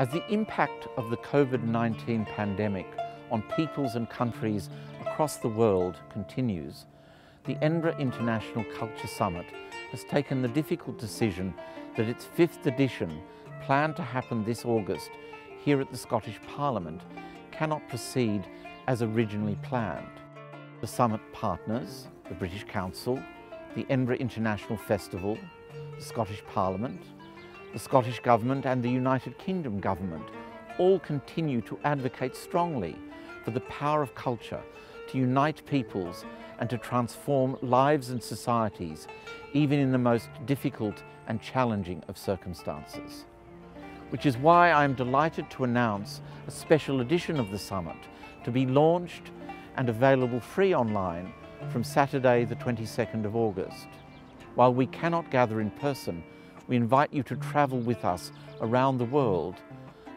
As the impact of the COVID-19 pandemic on peoples and countries across the world continues, the Edinburgh International Culture Summit has taken the difficult decision that its fifth edition, planned to happen this August here at the Scottish Parliament, cannot proceed as originally planned. The summit partners, the British Council, the Edinburgh International Festival, the Scottish Parliament, the Scottish Government and the United Kingdom Government all continue to advocate strongly for the power of culture to unite peoples and to transform lives and societies, even in the most difficult and challenging of circumstances. Which is why I am delighted to announce a special edition of the summit to be launched and available free online from Saturday the 22nd of August. While we cannot gather in person, we invite you to travel with us around the world,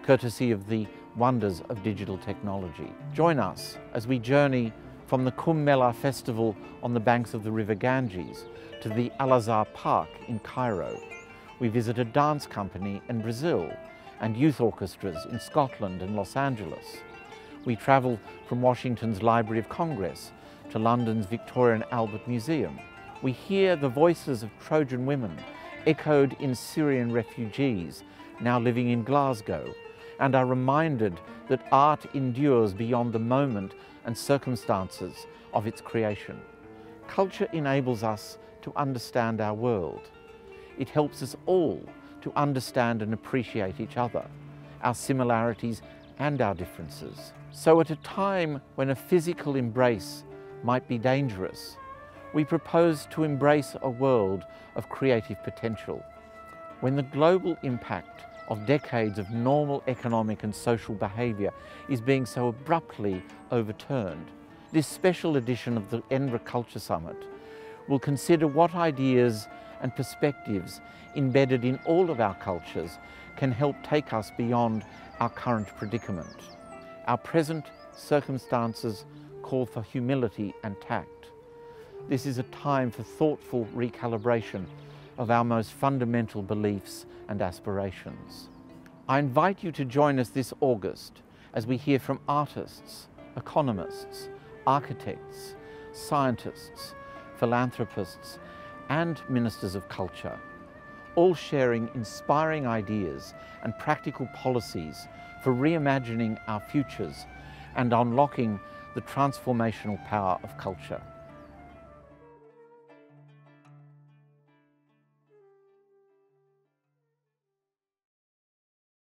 courtesy of the wonders of digital technology. Join us as we journey from the Kumbh Mela festival on the banks of the river Ganges to the Al Azhar Park in Cairo. We visit a dance company in Brazil and youth orchestras in Scotland and Los Angeles. We travel from Washington's Library of Congress to London's Victoria and Albert Museum. We hear the voices of Trojan women echoed in Syrian refugees now living in Glasgow and are reminded that art endures beyond the moment and circumstances of its creation. Culture enables us to understand our world. It helps us all to understand and appreciate each other, our similarities and our differences. So at a time when a physical embrace might be dangerous, we propose to embrace a world of creative potential. When the global impact of decades of normal economic and social behaviour is being so abruptly overturned, this special edition of the Edinburgh Culture Summit will consider what ideas and perspectives embedded in all of our cultures can help take us beyond our current predicament. Our present circumstances call for humility and tact. This is a time for thoughtful recalibration of our most fundamental beliefs and aspirations. I invite you to join us this August as we hear from artists, economists, architects, scientists, philanthropists and ministers of culture, all sharing inspiring ideas and practical policies for reimagining our futures and unlocking the transformational power of culture.